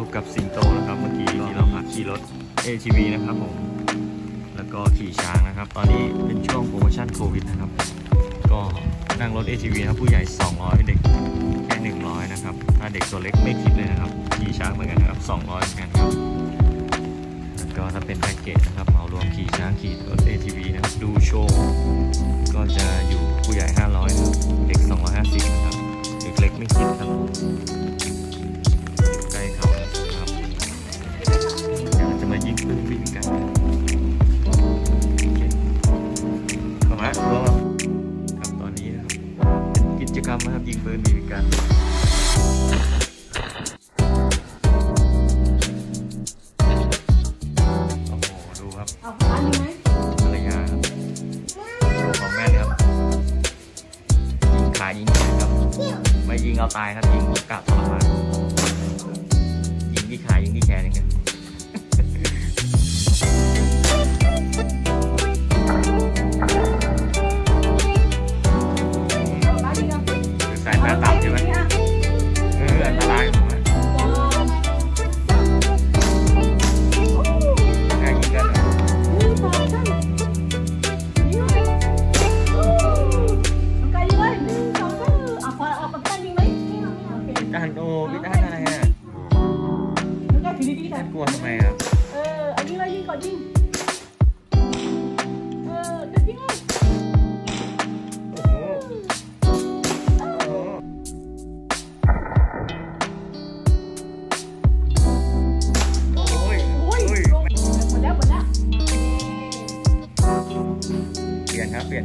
รูปกับสิงโตนะครับ เมื่อกี้ที่เราขับขี่รถ ATV นะครับผม แล้วก็ขี่ช้างนะครับ ตอนนี้เป็นช่วงโปรโมชั่นโควิดนะครับ ก็นั่งรถ ATV นะครับผู้ใหญ่ 200 เด็กแค่ 100 นะครับ ถ้าเด็กตัวเล็กไม่คิดเลยนะครับขี่ช้างเหมือนกันนะครับ 200 เหมือนกันครับแล้วก็ถ้าเป็นแพ็กเกจนะครับเหมารวมขี่ช้างขี่รถ ATV นะครับดูโชว์ก็จะอยู่ผู้ใหญ่ 500นะครับเด็ก 250 นะครับเด็กเล็กไม่คิดครับผม นกิจกรรมนะครับยิงปืนบีบีกัน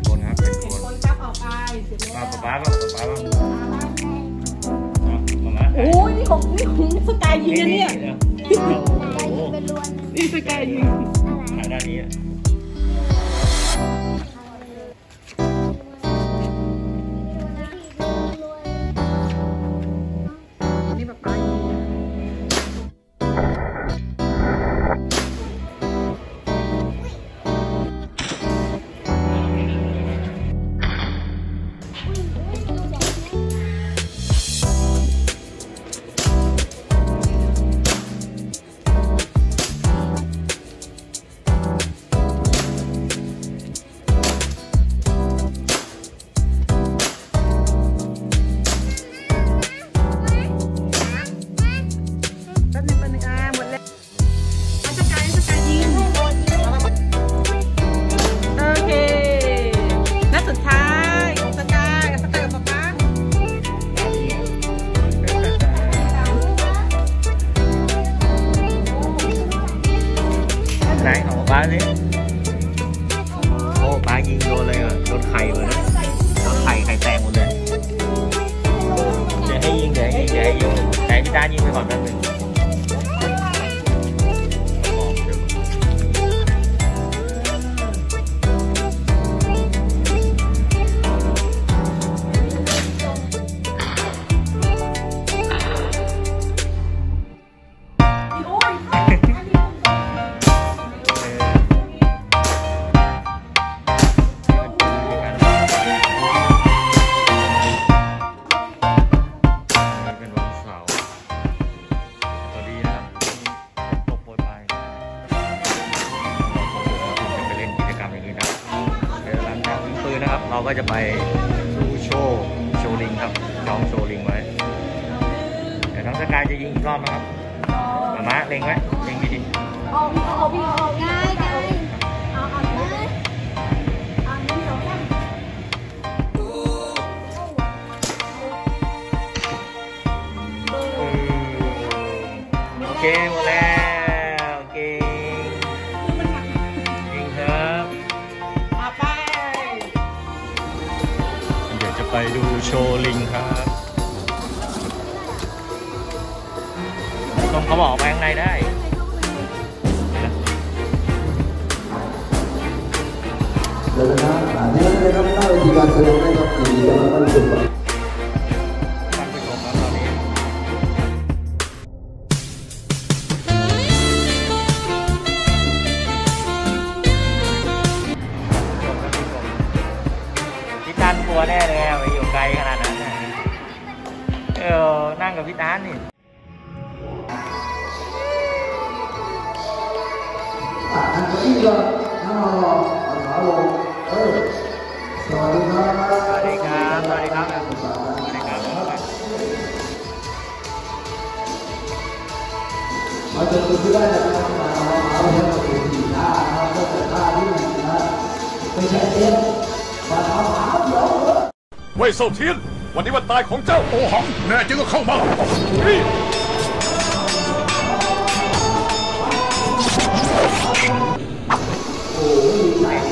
เปลี่ยนครับเปลี่ยนคนครับเปลี่ยนเห็คนนคนครับออกไปเสร็จแล้วป้าป้าป้าป้าป้าป้ามาโอ้ยนี่ของนี่ของสกายยิงนะเนี่ยโอ้โหนี่สกายยิงทางด้านนี้อะนี่ นกิจกรรมอย่างนี้นะเดี๋ยวหลังจากยิงปืนนะครับ เราก็จะไปดูโชว์โชว์ลิงครับจองโชว์ลิงไว้เดี๋ยวน้องสกายจะยิงอีกรอบนะครับมามาเล็งไว้เล็งดีเอาพี่เอาพี่เอาง่ายง่ายเอาเอาเลยเอาหนึ่งสองสามๆโอเคหมดแล้ว ไปดูโชว์ลิงครับต้องเขาบอกไปข้างในได้เดี๋ยวนะครับอันนี้นะครับหน้าเวทีการแสดงนะครับยินดีต้อนรับท่นผู้ชันกลัวแน่เลยอะไอยู่ไกลขนาดนั้นเออ นั่งกับพี่ตานนี่อันนี้ก็น้ำมันฮัลโหลเออสวัสดีครับ สวัสดีครับ สวัสดีครับ สวัสดีครับมาจนถึงที่ได้นะครับเอาเรื่องของสีหน้านะครับก็เกิดท่าที่หนึ่งนะไม่ใช่เตี้ยมาท้า ไว่ยเซาเทียน วันนี้วันตายของเจ้า โอหังแน่จริงก็เข้ามานี่โอ้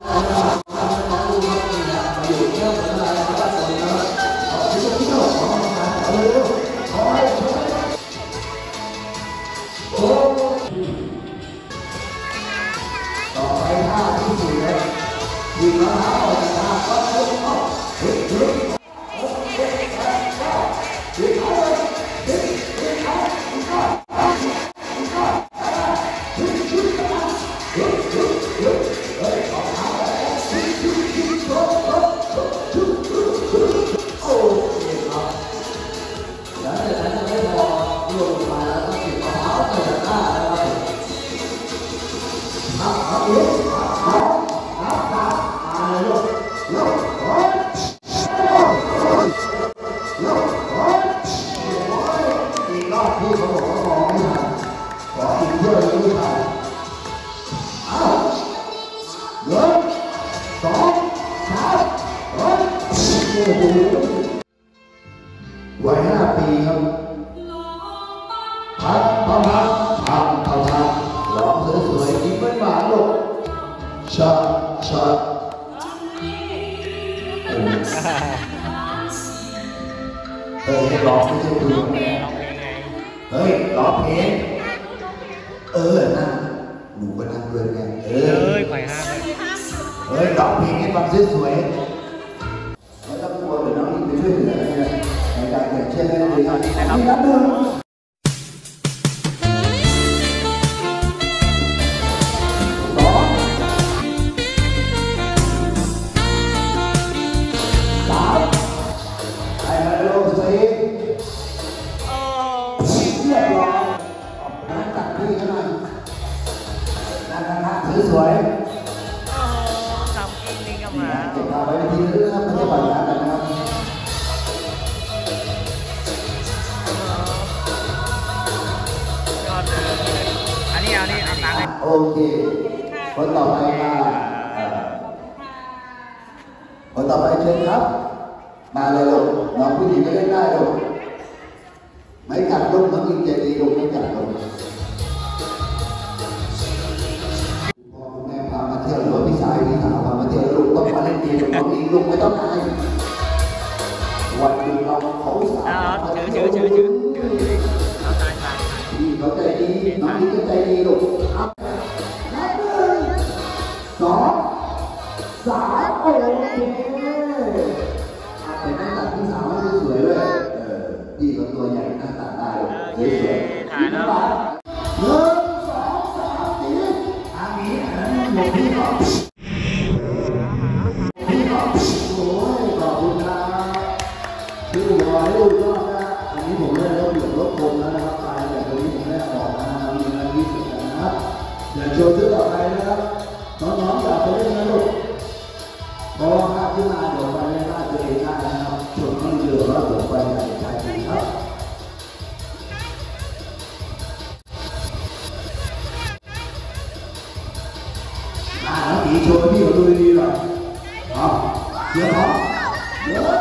word. Look anh còn dưới suối. Nó sắp cua rồi nó đi dưới suối rồi Ngày càng đi trên đây thì nó đi đắt hơn dưới suối. cô chị vẫn tập anh là vẫn tập anh trên khắp ba lại lục. Nó quý vị cái đai rồi, mấy cặp lúc nó kinh tế đi đúng mấy cặp lục Não me mate. 啊往底瞅个屁股蹲个好接好。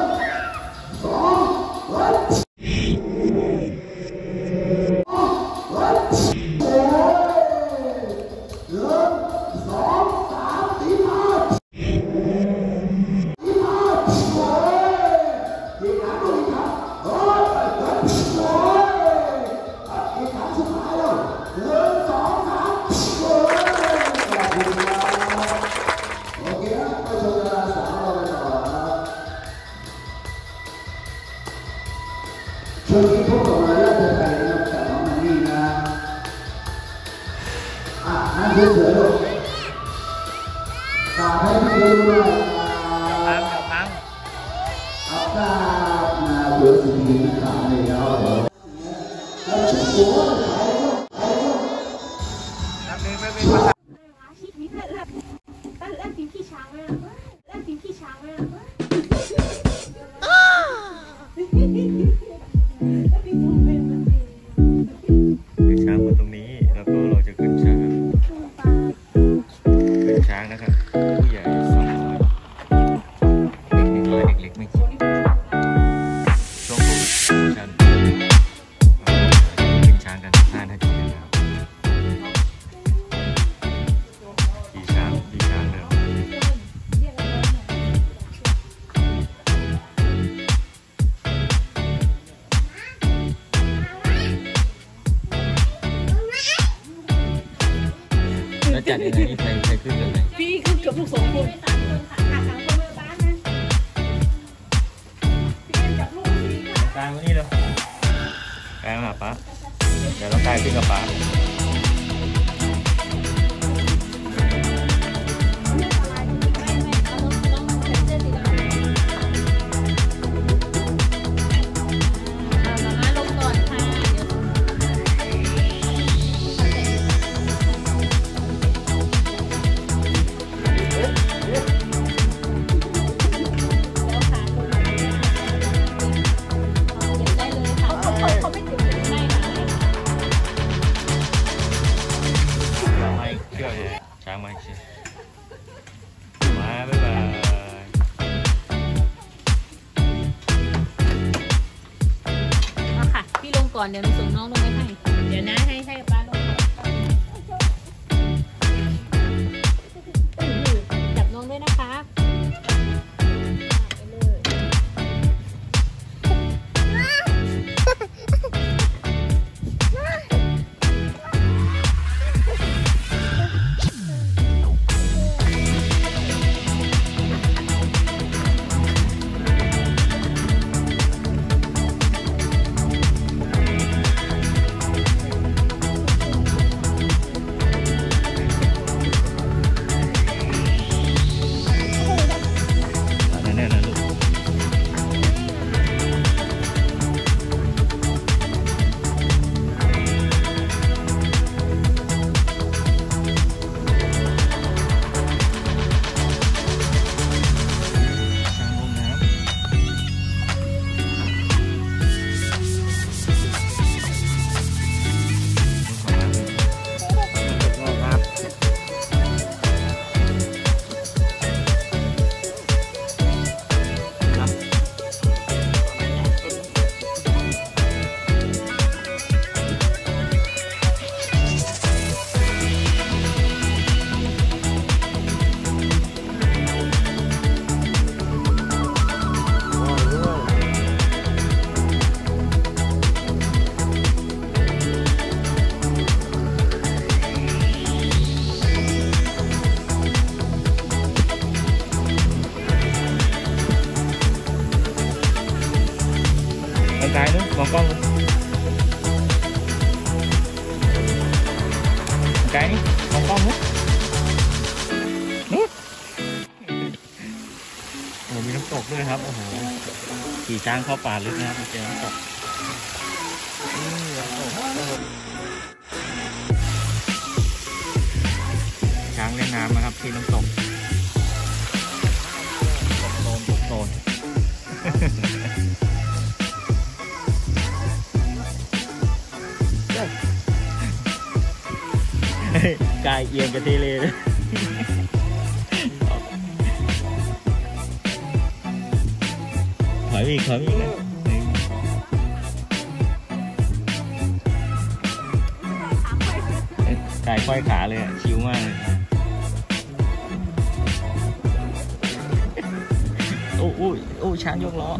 จัดยังไงใครใครขึ้นยังไงพี่ขึ้นกับลูกสองคนกลางวันนี้เลยกลางหาป้าเดี๋ยวเรากลายขึ้นกับป้า ก่อนเดี๋ยวหนูส่งน้องลงไปให้ เดี๋ยวนะให้ให้ เข้าป่าลึกนะครับนเจอน้ำตกช้างเล่นน้ำนะครับที่น้ำตกโตนโตนกายเอียงกับทะเล อีกขออีกนะกายค่อยขาเลยอะชิวมากเลยโอ้ยโอ้ช้างยกล้อ